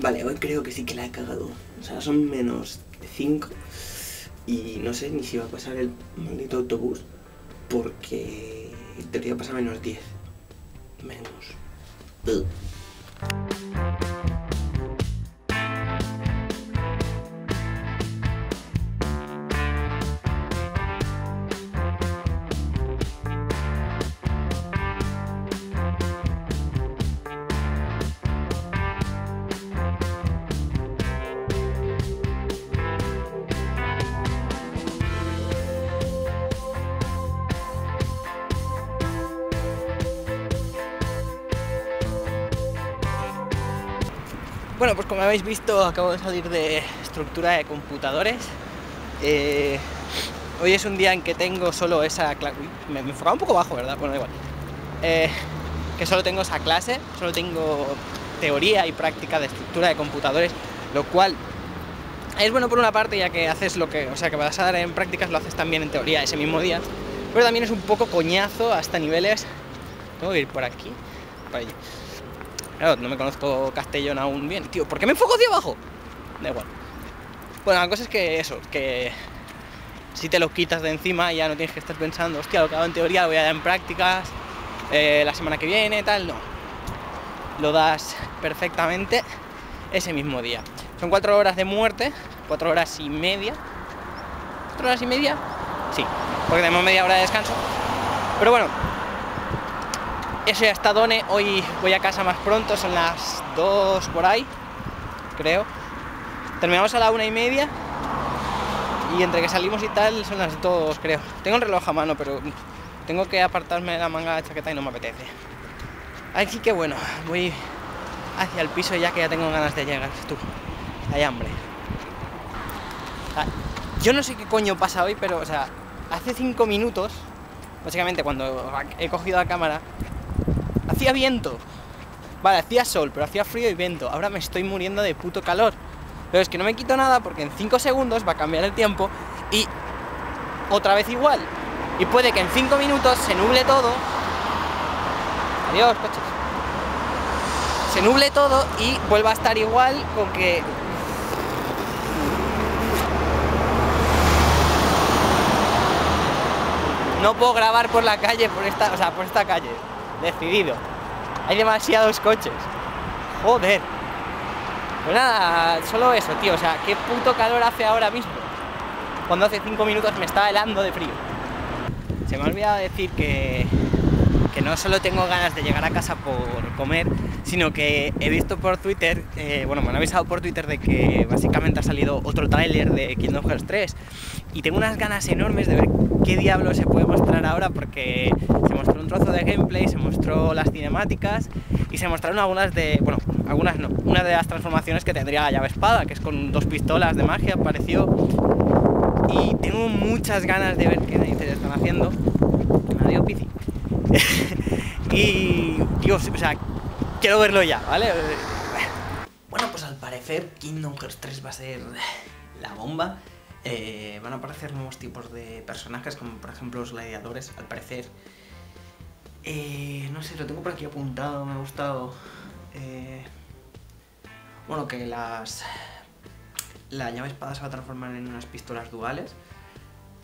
Vale, hoy creo que sí que la he cagado. O sea, son menos 5 y no sé ni si va a pasar el maldito autobús porque en teoría pasa menos 10. Menos. Bueno, pues como habéis visto, acabo de salir de estructura de computadores. Eh, hoy es un día en que tengo solo esa clase. Me, enfocaba un poco bajo, ¿verdad? Bueno, igual. Eh, que solo tengo esa clase, solo tengo teoría y práctica de estructura de computadores, lo cual es bueno por una parte, ya que haces lo que, o sea, que vas a dar en prácticas, lo haces también en teoría ese mismo día, pero también es un poco coñazo hasta niveles. Tengo que ir por aquí, por allí. Claro, no me conozco Castellón aún bien. Tío, ¿por qué me enfoco hacia abajo? Da igual. Bueno, la cosa es que eso, que si te lo quitas de encima ya no tienes que estar pensando, hostia, lo que hago en teoría lo voy a dar en prácticas eh, la semana que viene, tal, no. Lo das perfectamente ese mismo día. Son cuatro horas de muerte, cuatro horas y media. ¿Cuatro horas y media? Sí, porque tenemos media hora de descanso. Pero bueno, eso ya está Done, hoy voy a casa más pronto, son las 2 por ahí, creo. Terminamos a la una y media y entre que salimos y tal son las 2 creo. Tengo el reloj a mano, pero tengo que apartarme de la manga de chaqueta y no me apetece. Así que bueno, voy hacia el piso ya que ya tengo ganas de llegar. Tú, hay hambre. Yo no sé qué coño pasa hoy, pero o sea, hace 5 minutos, básicamente cuando he cogido la cámara, hacía viento. Vale, hacía sol, pero hacía frío y viento. Ahora me estoy muriendo de puto calor. Pero es que no me quito nada porque en 5 segundos va a cambiar el tiempo y otra vez igual. Y puede que en 5 minutos se nuble todo. Adiós, coches. Se nuble todo y vuelva a estar igual con que no puedo grabar por la calle, por esta, o sea, por esta calle. Decidido. Hay demasiados coches. Joder. Pues nada, solo eso, tío. O sea, qué puto calor hace ahora mismo. Cuando hace 5 minutos me estaba helando de frío. Se me ha olvidado decir que, que no solo tengo ganas de llegar a casa por comer, sino que he visto por Twitter, eh, bueno, me han avisado por Twitter de que básicamente ha salido otro tráiler de Kingdom Hearts 3 y tengo unas ganas enormes de ver qué diablo se puede mostrar ahora porque se mostró un trozo de gameplay, se mostró las cinemáticas y se mostraron algunas de, bueno, algunas no, una de las transformaciones que tendría la llave espada, que es con dos pistolas de magia, pareció y tengo muchas ganas de ver qué narices están haciendo. Adiós, Pizi. y, Dios, o sea, quiero verlo ya, ¿vale? Bueno, pues al parecer Kingdom Hearts 3 va a ser la bomba. Eh, van a aparecer nuevos tipos de personajes, como por ejemplo los gladiadores, al parecer. Eh, no sé, lo tengo por aquí apuntado, me ha gustado. Eh, bueno, que las. La llave espada se va a transformar en unas pistolas duales.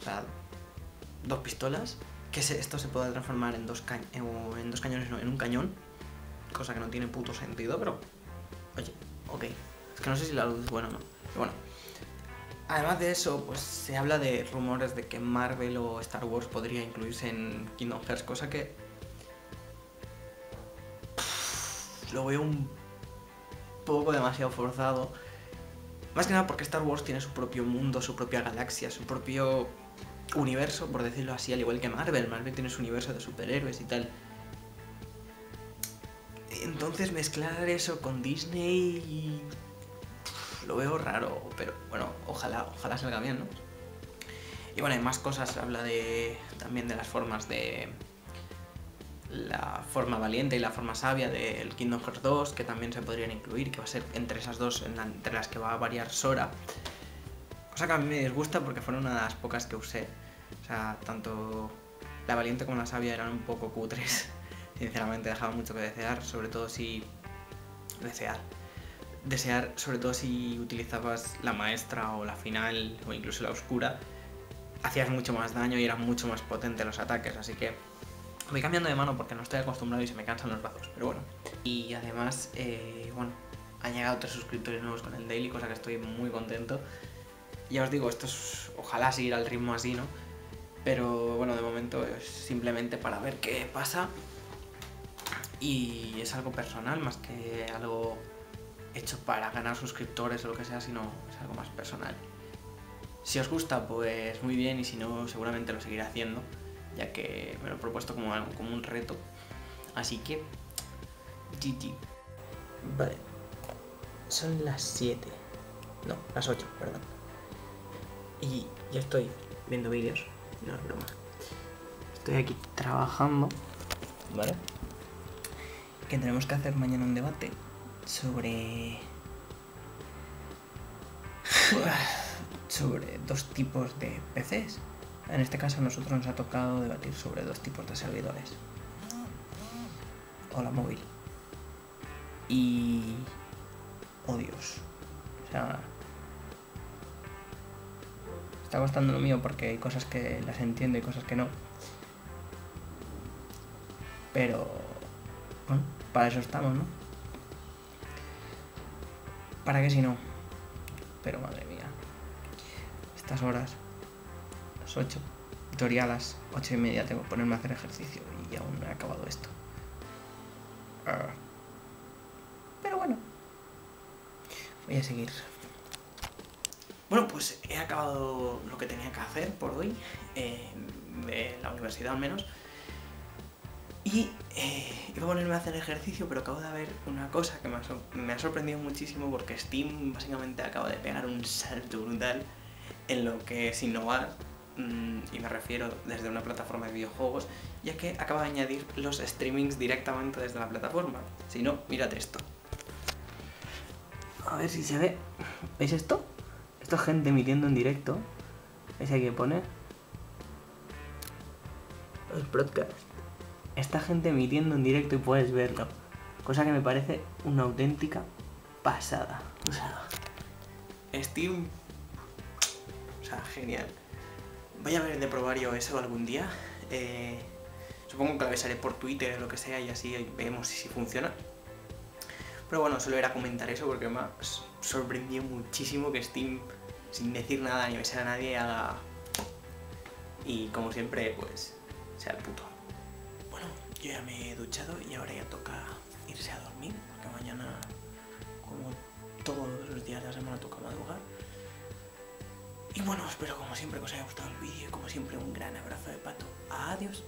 O sea, dos pistolas. Que esto se puede transformar en dos, en dos cañones, no, en un cañón. Cosa que no tiene puto sentido, pero. Oye, ok. Es que no sé si la luz es buena o no. Pero bueno. Además de eso, pues se habla de rumores de que Marvel o Star Wars podría incluirse en Kingdom Hearts, cosa que lo veo un poco demasiado forzado. Más que nada porque Star Wars tiene su propio mundo, su propia galaxia, su propio universo, por decirlo así, al igual que Marvel. Marvel tiene su universo de superhéroes y tal. Entonces mezclar eso con Disney lo veo raro, pero bueno, ojalá, ojalá salga bien, ¿no? Y bueno, hay más cosas, habla de también de las formas de la forma valiente y la forma sabia del Kingdom Hearts 2, que también se podrían incluir, que va a ser entre esas dos, entre las que va a variar Sora. Cosa que a mí me disgusta porque fueron una de las pocas que usé. O sea, tanto la valiente como la sabia eran un poco cutres. Sinceramente, dejaban mucho que desear, sobre todo si. desear. Desear, sobre todo si utilizabas la maestra o la final o incluso la oscura, hacías mucho más daño y eran mucho más potentes los ataques, así que voy cambiando de mano porque no estoy acostumbrado y se me cansan los brazos, pero bueno. Y además, eh, bueno, han llegado tres suscriptores nuevos con el daily, cosa que estoy muy contento. Ya os digo, esto es ojalá seguir al ritmo así, ¿no? Pero bueno, de momento es simplemente para ver qué pasa. Y es algo personal más que algo hecho para ganar suscriptores o lo que sea, sino es algo más personal. Si os gusta, pues muy bien, y si no, seguramente lo seguiré haciendo, ya que me lo he propuesto como, como un reto. Así que, GG. Vale, son las 7, no, las 8, perdón. Y ya estoy viendo vídeos, no es broma. Estoy aquí trabajando, ¿vale? Que tenemos que hacer mañana un debate sobre sobre dos tipos de PCs. En este caso a nosotros nos ha tocado debatir sobre dos tipos de servidores. O la móvil. Y... Oh Dios. O sea... Está costando lo mío porque hay cosas que las entiendo y cosas que no. Pero... Bueno, para eso estamos, ¿no? ¿Para qué si no? Pero madre mía. Estas horas. Las 8. En teoría a las 8 y media tengo que ponerme a hacer ejercicio y aún no he acabado esto. Pero bueno. Voy a seguir. Bueno, pues he acabado lo que tenía que hacer por hoy. Eh, de la universidad al menos. Y eh, iba a ponerme a hacer ejercicio, pero acabo de ver una cosa que me ha, sorprendido muchísimo porque Steam básicamente acaba de pegar un salto brutal en lo que es innovar, y me refiero desde una plataforma de videojuegos, ya que acaba de añadir los streamings directamente desde la plataforma. Si no, mírate esto. A ver si se ve. ¿Veis esto? Esto es gente emitiendo en directo. ¿Veis aquí que pone? Los broadcasts esta gente emitiendo en directo y puedes verlo. Cosa que me parece una auténtica pasada. O sea, Steam. O sea, genial. Voy a ver de probar yo eso algún día. Eh, supongo que lo avisaré por Twitter o lo que sea y así vemos si funciona. Pero bueno, solo era comentar eso porque me sorprendió muchísimo que Steam, sin decir nada ni avisar a nadie, haga. Y como siempre, pues, sea el puto. Yo ya me he duchado y ahora ya toca irse a dormir, porque mañana, como todos los días de la semana, toca madrugar. Y bueno, espero como siempre que os haya gustado el vídeo y como siempre un gran abrazo de pato. Adiós.